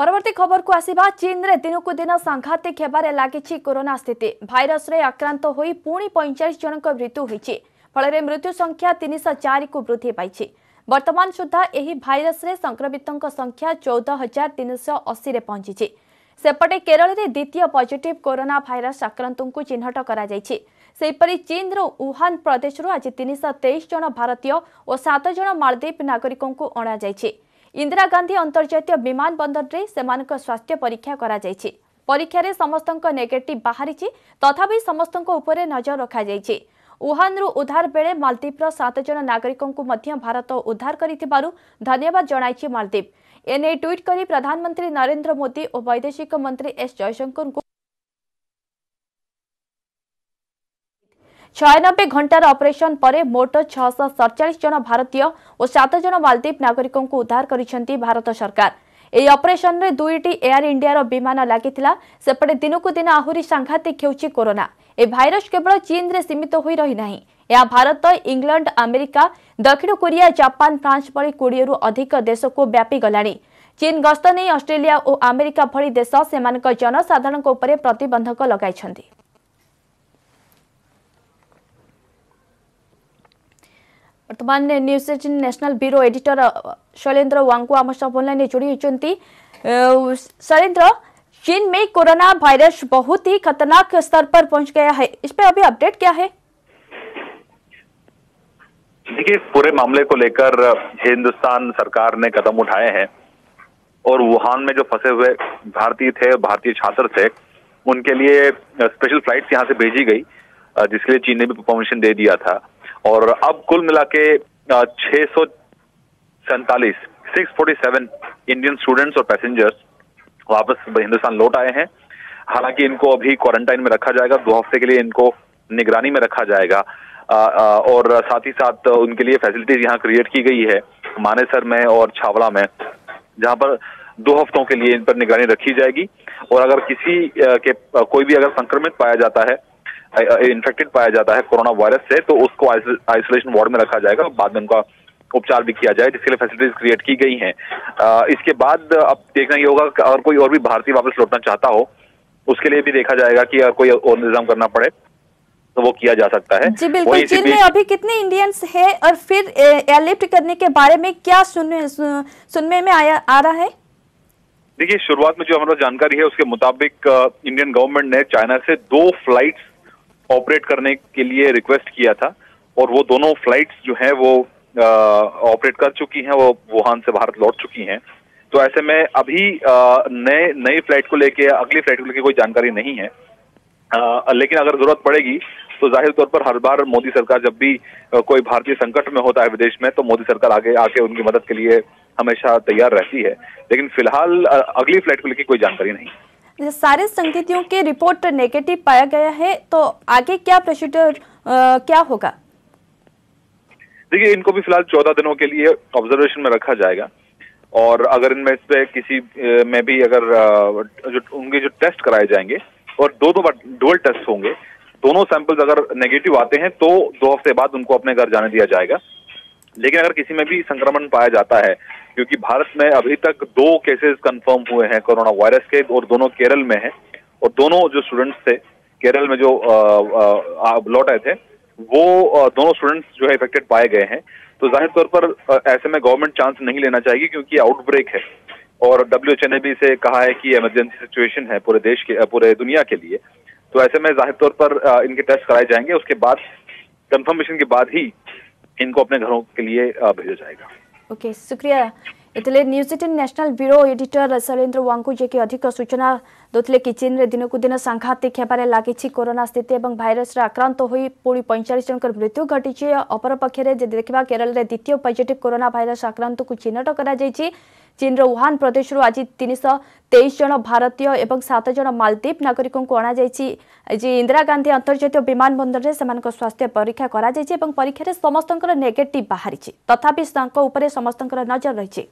ପରବର୍ତ୍ତୀ ଖବରକୁ ଆସିବା ଚୀନରେ ଦିନକୁ ଦିନ ସାଂଘାତିକ ହେବାରେ ଲାଗିଛି କରୋନା ସ୍ଥିତି। ଭାଇରସରେ ଆକ୍ରାନ୍ତ ହୋଇ ପୁଣି ପଇଁଚାଳିଶ ଜଣଙ୍କ ମୃତ୍ୟୁ ହୋଇଛି। ଫଳରେ ମୃତ୍ୟୁ ସଂଖ୍ୟା ତିନିଶହ ଚାରିକୁ ବୃଦ୍ଧି ପାଇଛି। ବର୍ତ୍ତମାନ ସୁଦ୍ଧା ଏହି ଭାଇରସରେ ସଂକ୍ରମିତଙ୍କ ସଂଖ୍ୟା ଚଉଦ ହଜାର ତିନିଶହ ଅଶୀରେ ପହଞ୍ଚିଛି। ସେପଟେ କେରଳରେ ଦ୍ୱିତୀୟ ପଜିଟିଭ୍ କରୋନା ଭାଇରସ ଆକ୍ରାନ୍ତଙ୍କୁ ଚିହ୍ନଟ କରାଯାଇଛି। ସେହିପରି ଚୀନର ଉହାନ ପ୍ରଦେଶରୁ ଆଜି ତିନିଶହ ତେଇଶ ଜଣ ଭାରତୀୟ ଓ ସାତ ଜଣ ମାଳଦ୍ୱୀପ ନାଗରିକଙ୍କୁ ଅଣାଯାଇଛି। ଇନ୍ଦିରା ଗାନ୍ଧୀ ଅନ୍ତର୍ଜାତୀୟ ବିମାନ ବନ୍ଦରରେ ସେମାନଙ୍କ ସ୍ୱାସ୍ଥ୍ୟ ପରୀକ୍ଷା କରାଯାଇଛି। ପରୀକ୍ଷାରେ ସମସ୍ତଙ୍କ ନେଗେଟିଭ୍ ବାହାରିଛି ତଥାପି ସମସ୍ତଙ୍କ ଉପରେ ନଜର ରଖାଯାଇଛି। ଉହାନରୁ ଉଦ୍ଧାର ବେଳେ ମାଳଦ୍ୱୀପର ସାତ ଜଣ ନାଗରିକଙ୍କୁ ମଧ୍ୟ ଭାରତ ଉଦ୍ଧାର କରିଥିବାରୁ ଧନ୍ୟବାଦ ଜଣାଇଛି ମାଳଦ୍ୱୀପ। ଏନେଇ ଟ୍ୱିଟ୍ କରି ପ୍ରଧାନମନ୍ତ୍ରୀ ନରେନ୍ଦ୍ର ମୋଦି ଓ ବୈଦେଶିକ ମନ୍ତ୍ରୀ ଏସ୍ ଜୟଶଙ୍କରଙ୍କୁ ଛୟାନବେ ଘଣ୍ଟାର ଅପରେସନ ପରେ ମୋଟ ଛଅଶହ ସତଚାଳିଶ ଜଣ ଭାରତୀୟ ଓ ସାତ ଜଣ ମାଳଦ୍ୱୀପ ନାଗରିକଙ୍କୁ ଉଦ୍ଧାର କରିଛନ୍ତି ଭାରତ ସରକାର ଏହି ଅପରେସନରେ ଦୁଇଟି ଏୟାର ଇଣ୍ଡିଆର ବିମାନ ଲାଗିଥିଲା ସେପଟେ ଦିନକୁ ଦିନ ଆହୁରି ସାଂଘାତିକ ହେଉଛି କରୋନା ଏହି ଭାଇରସ କେବଳ ଚୀନରେ ସୀମିତ ହୋଇ ରହିନାହିଁ ଏହା ଭାରତ ଇଂଲଣ୍ଡ ଆମେରିକା ଦକ୍ଷିଣ କୋରିଆ ଜାପାନ ଫ୍ରାନ୍ସ ଭଳି କୋଡ଼ିଏରୁ ଅଧିକ ଦେଶକୁ ବ୍ୟାପିଗଲାଣି ଚୀନ ଗସ୍ତ ନେଇ ଅଷ୍ଟ୍ରେଲିଆ ଓ ଆମେରିକା ଭଳି ଦେଶ ସେମାନଙ୍କ ଜନସାଧାରଣଙ୍କ ଉପରେ ପ୍ରତିବନ୍ଧକ ଲଗାଇଛନ୍ତି বর্তমান news eighteen national bureau editor Shailendra Wangoo আমার সহ অনলাইনে जोड़ी होती शैलेन्द्र चीन में कोरोना वायरस बहुत ही खतरनाक स्तर पर पहुँच गया है। इस पर अभी अपडेट क्या है? देखिए, पूरे मामले को लेकर uh, हिंदुस्तान सरकार ने कदम उठाए हैं और वुहान में जो फंसे हुए भारतीय थे, भारतीय छात्र थे, उनके लिए uh, स्पेशल फ़्लाइट यहाँ से भेजी गई uh, जिसके लिए चीन ने भी परमिशन दे दिया था। और अब कुल मिला के छह सौ सैतालीस six forty seven Indian students और पैसेंजर्स वापस हिंदुस्तान लौट आए हैं। हालाँकि इनको अभी क्वारंटाइन में रखा जाएगा, दो हफ़्ते के लिए इनको निगरानी में रखा जाएगा। और साथ ही साथ उनके लिए फैसिलिटीज़ यहाँ क्रिएट की गई है, मानेसर में और छावड़ा में, जहाँ पर दो हफ्तों के लिए इन पर निगरानी रखी जाएगी। और अगर किसी के कोई भी अगर संक्रमित पाया जाता है इन्फेक्टेड पाया जाता है कोरोना वायरस से तो उसको आइसोलेशन वार्ड में रखा जाएगा। बाद में उनका उपचार भी किया जाए जिसके लिए फैसिलिटीज़ क्रिएट की गई हैं। इसके बाद अब देखना ये होगा अगर कोई और भी भारतीय वापस लौटना चाहता हो उसके लिए भी देखा जाएगा कि अगर कोई और इंतज़ाम करना पड़े तो वो किया जा सकता है। जी बिल्कुल। चीन में अभी कितने इंडियंस है और फिर एयरलिफ्ट करने के बारे में क्या सुनने सुनने में आया आ रहा है? देखिए शुरुआत में जो हमारे जानकारी है उसके मुताबिक इंडियन गवर्नमेंट ने चाइना से दो फ्लाइट्स ऑपरेट करने के लिए रिक्वेस्ट किया था और वो दोनों फ्लाइट्स जो हैं वो ऑपरेट कर चुकी हैं वो वुहान से भारत लौट चुकी हैं। तो ऐसे में अभी नए नई फ़्लाइट को लेके अगली फ़्लाइट को लेके कोई जानकारी नहीं है। आ, लेकिन अगर ज़रूरत पड़ेगी तो ज़ाहिर तौर पर हर बार मोदी सरकार जब भी कोई भारतीय संकट में होता है विदेश में तो मोदी सरकार आगे आके उनकी मदद के लिए हमेशा तैयार रहती है। लेकिन फ़िलहाल अगली फ़्लाइट को लेकर कोई जानकारी नहीं। सारे संकेतियों के रिपोर्ट नेगेटिव पाया गया है तो आगे क्या प्रोसीजर क्या होगा? देखिए, इनको भी फ़िलहाल चौदह दिनों के लिए ऑब्जर्वेशन में रखा जाएगा। और अगर इनमें से किसी में भी अगर जो उनके जो टेस्ट कराए जाएँगे, और दो दो बार डुअल टेस्ट होंगे, दोनों सैंपल्स अगर नेगेटिव आते हैं तो दो हफ़्ते बाद उनको अपने घर जाने दिया जाएगा। लेकिन अगर किसी में भी संक्रमण पाया जाता है क्योंकि भारत में अभी तक दो केसेस कंफर्म हुए हैं कोरोना वायरस के, और दोनों केरल में हैं। और दोनों जो स्टूडेंट्स थे, केरल में जो लौट आए थे, वो दोनों स्टूडेंट्स जो है इफेक्टेड पाए गए हैं। तो ज़ाहिर तौर पर ऐसे में गवर्नमेंट चांस नहीं लेना चाहेगी क्योंकि आउटब्रेक है। और डब्ल्यू ने भी इसे कहा है कि इमरजेंसी सिचुएशन है पूरे देश के पूरे दुनिया के लिए। तो ऐसे में ज़ाहिर तौर पर इनके टेस्ट कराए जाएँगे, उसके बाद कंफर्मेशन के बाद ही इनको अपने घरों के लिए भेजा जाएगा। ओके okay, शुक्रिया ଏଥିରେ news eighteen national bureau editor Shailendra ୱାଙ୍କୁ ଯିଏକି ଅଧିକ ସୂଚନା ଦେଉଥିଲେ କି ଚୀନରେ ଦିନକୁ ଦିନ ସାଂଘାତିକ ହେବାରେ ଲାଗିଛି କରୋନା ସ୍ଥିତି ଏବଂ ଭାଇରସରେ ଆକ୍ରାନ୍ତ ହୋଇ ପୁଣି ପଇଁଚାଳିଶ ଜଣଙ୍କର ମୃତ୍ୟୁ ଘଟିଛି ଅପରପକ୍ଷରେ ଯଦି ଦେଖିବା କେରଳରେ ଦ୍ୱିତୀୟ ପଜିଟିଭ୍ କରୋନା ଭାଇରସ ଆକ୍ରାନ୍ତକୁ ଚିହ୍ନଟ କରାଯାଇଛି ଚୀନର ଉହାନ ପ୍ରଦେଶରୁ ଆଜି ତିନିଶହ ତେଇଶ ଜଣ ଭାରତୀୟ ଏବଂ ସାତ ଜଣ ମାଲଦ୍ୱୀପ ନାଗରିକଙ୍କୁ ଅଣାଯାଇଛି। ଆଜି ଇନ୍ଦିରା ଗାନ୍ଧୀ ଅନ୍ତର୍ଜାତୀୟ ବିମାନ ବନ୍ଦରରେ ସେମାନଙ୍କ ସ୍ୱାସ୍ଥ୍ୟ ପରୀକ୍ଷା କରାଯାଇଛି ଏବଂ ପରୀକ୍ଷାରେ ସମସ୍ତଙ୍କର ନେଗେଟିଭ୍ ବାହାରିଛି। ତଥାପି ତାଙ୍କ ଉପରେ ସମସ୍ତଙ୍କର ନଜର ରହିଛି।